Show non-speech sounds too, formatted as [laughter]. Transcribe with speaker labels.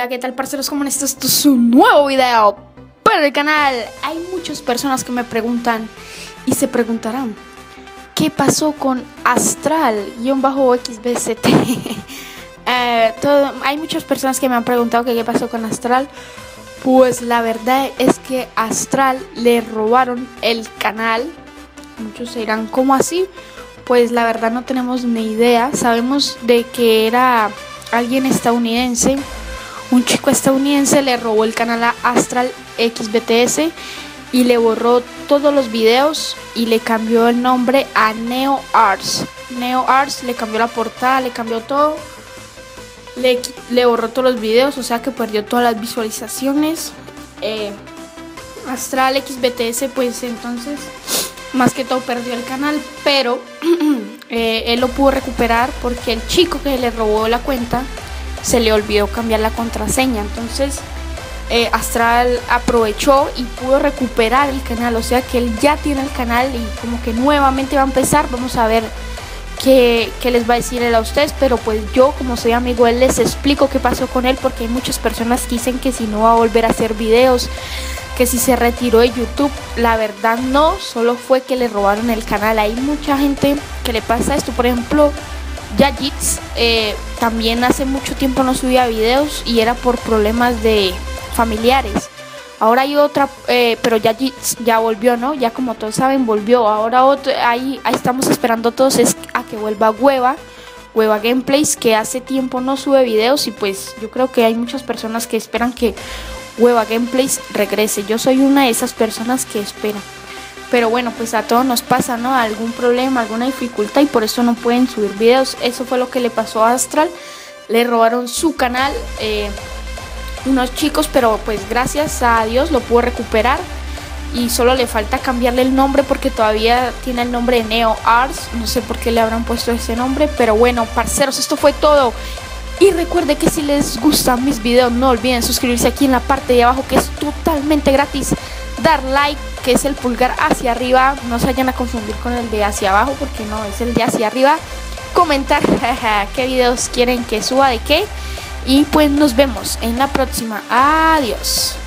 Speaker 1: Hola, ¿qué tal parceros? ¿Cómo están? Esto es un nuevo video para el canal. Hay muchas personas que me preguntan y se preguntarán ¿Qué pasó con Astral-XBCT? [laughs] eh, hay muchas personas que me han preguntado qué pasó con Astral. Pues la verdad es que Astral le robaron el canal. Muchos se dirán, ¿cómo así? Pues la verdad no tenemos ni idea. Sabemos de que era alguien estadounidense un chico estadounidense le robó el canal a Astral XBTS y le borró todos los videos y le cambió el nombre a Neo Arts. Neo Arts le cambió la portada, le cambió todo. Le, le borró todos los videos, o sea que perdió todas las visualizaciones. Eh, Astral XBTS pues entonces más que todo perdió el canal, pero [clears throat] eh, él lo pudo recuperar porque el chico que le robó la cuenta se le olvidó cambiar la contraseña. Entonces eh, Astral aprovechó y pudo recuperar el canal. O sea que él ya tiene el canal y como que nuevamente va a empezar. Vamos a ver qué, les va a decir él a ustedes. Pero pues yo como soy amigo él les explico qué pasó con él porque hay muchas personas que dicen que si no va a volver a hacer videos. Que si se retiró de YouTube, la verdad no, solo fue que le robaron el canal. Hay mucha gente que le pasa esto, por ejemplo, Yajits eh, también hace mucho tiempo no subía videos y era por problemas de familiares. Ahora hay otra, eh, pero ya, ya volvió, ¿no? Ya como todos saben, volvió. Ahora otro, ahí, ahí estamos esperando todos es a que vuelva Hueva, Hueva Gameplays, que hace tiempo no sube videos y pues yo creo que hay muchas personas que esperan que Hueva Gameplays regrese. Yo soy una de esas personas que esperan. Pero bueno, pues a todos nos pasa, ¿no? Algún problema, alguna dificultad y por eso no pueden subir videos. Eso fue lo que le pasó a Astral. Le robaron su canal eh, unos chicos, pero pues gracias a Dios lo pudo recuperar. Y solo le falta cambiarle el nombre porque todavía tiene el nombre de Neo Arts. No sé por qué le habrán puesto ese nombre. Pero bueno, parceros, esto fue todo. Y recuerde que si les gustan mis videos, no olviden suscribirse aquí en la parte de abajo que es totalmente gratis dar like, que es el pulgar hacia arriba, no se vayan a confundir con el de hacia abajo, porque no, es el de hacia arriba, comentar [laughs] qué videos quieren que suba de qué, y pues nos vemos en la próxima, adiós.